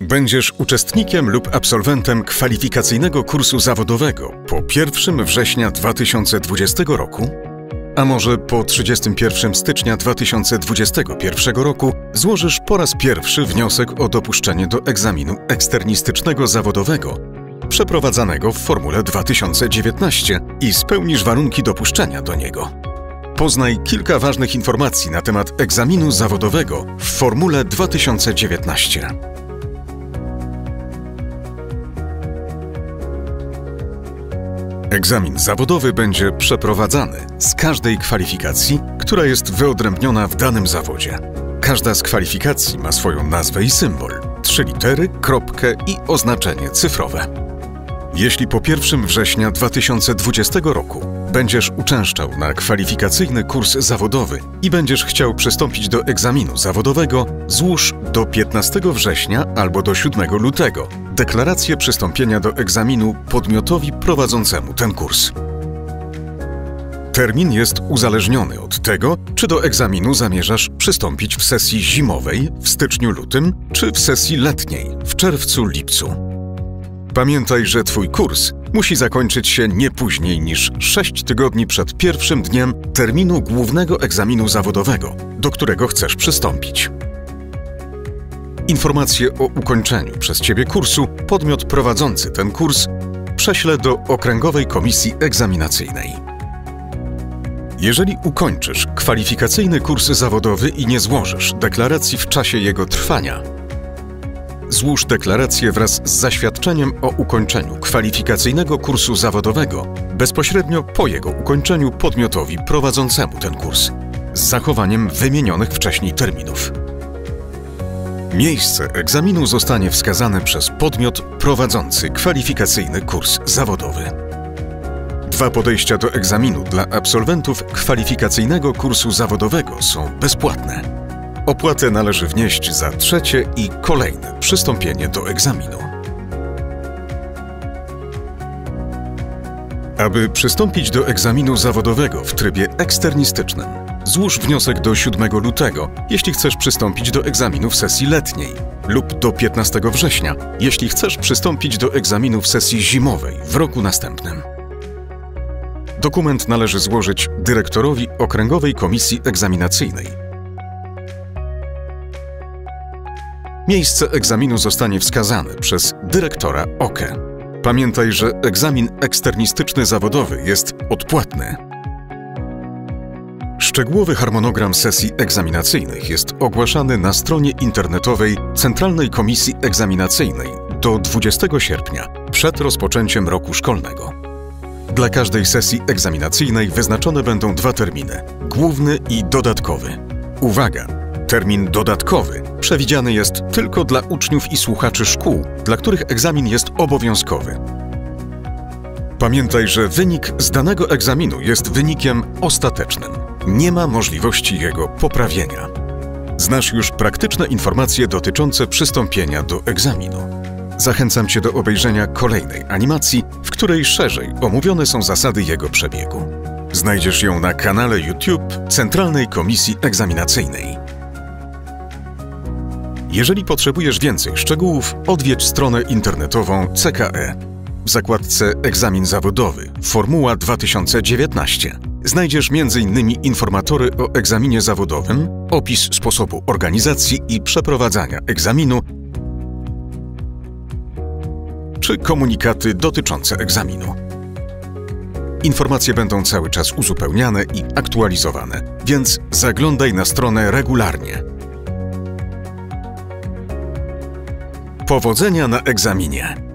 Będziesz uczestnikiem lub absolwentem kwalifikacyjnego kursu zawodowego po 1 września 2020 roku, a może po 31 stycznia 2021 roku złożysz po raz pierwszy wniosek o dopuszczenie do egzaminu eksternistycznego zawodowego przeprowadzanego w Formule 2019 i spełnisz warunki dopuszczenia do niego. Poznaj kilka ważnych informacji na temat egzaminu zawodowego w Formule 2019. Egzamin zawodowy będzie przeprowadzany z każdej kwalifikacji, która jest wyodrębniona w danym zawodzie. Każda z kwalifikacji ma swoją nazwę i symbol, trzy litery, kropkę i oznaczenie cyfrowe. Jeśli po 1 września 2020 roku będziesz uczęszczał na kwalifikacyjny kurs zawodowy i będziesz chciał przystąpić do egzaminu zawodowego, złóż do 15 września albo do 7 lutego deklarację przystąpienia do egzaminu podmiotowi prowadzącemu ten kurs. Termin jest uzależniony od tego, czy do egzaminu zamierzasz przystąpić w sesji zimowej w styczniu-lutym, czy w sesji letniej w czerwcu-lipcu. Pamiętaj, że Twój kurs musi zakończyć się nie później niż 6 tygodni przed pierwszym dniem terminu głównego egzaminu zawodowego, do którego chcesz przystąpić. Informacje o ukończeniu przez Ciebie kursu podmiot prowadzący ten kurs prześle do Okręgowej Komisji Egzaminacyjnej. Jeżeli ukończysz kwalifikacyjny kurs zawodowy i nie złożysz deklaracji w czasie jego trwania, złóż deklarację wraz z zaświadczeniem o ukończeniu kwalifikacyjnego kursu zawodowego bezpośrednio po jego ukończeniu podmiotowi prowadzącemu ten kurs, z zachowaniem wymienionych wcześniej terminów. Miejsce egzaminu zostanie wskazane przez podmiot prowadzący kwalifikacyjny kurs zawodowy. Dwa podejścia do egzaminu dla absolwentów kwalifikacyjnego kursu zawodowego są bezpłatne. Opłatę należy wnieść za trzecie i kolejne przystąpienie do egzaminu. Aby przystąpić do egzaminu zawodowego w trybie eksternistycznym, złóż wniosek do 7 lutego, jeśli chcesz przystąpić do egzaminu w sesji letniej, lub do 15 września, jeśli chcesz przystąpić do egzaminu w sesji zimowej w roku następnym. Dokument należy złożyć dyrektorowi Okręgowej Komisji Egzaminacyjnej. Miejsce egzaminu zostanie wskazane przez dyrektora OKE. Pamiętaj, że egzamin eksternistyczny zawodowy jest odpłatny. Szczegółowy harmonogram sesji egzaminacyjnych jest ogłaszany na stronie internetowej Centralnej Komisji Egzaminacyjnej do 20 sierpnia, przed rozpoczęciem roku szkolnego. Dla każdej sesji egzaminacyjnej wyznaczone będą dwa terminy główny i dodatkowy. Uwaga! Termin dodatkowy przewidziany jest tylko dla uczniów i słuchaczy szkół, dla których egzamin jest obowiązkowy. Pamiętaj, że wynik z danego egzaminu jest wynikiem ostatecznym. Nie ma możliwości jego poprawienia. Znasz już praktyczne informacje dotyczące przystąpienia do egzaminu. Zachęcam Cię do obejrzenia kolejnej animacji, w której szerzej omówione są zasady jego przebiegu. Znajdziesz ją na kanale YouTube Centralnej Komisji Egzaminacyjnej. Jeżeli potrzebujesz więcej szczegółów, odwiedź stronę internetową CKE. W zakładce Egzamin zawodowy Formuła 2019 znajdziesz m.in. informatory o egzaminie zawodowym, opis sposobu organizacji i przeprowadzania egzaminu czy komunikaty dotyczące egzaminu. Informacje będą cały czas uzupełniane i aktualizowane, więc zaglądaj na stronę regularnie. Powodzenia na egzaminie!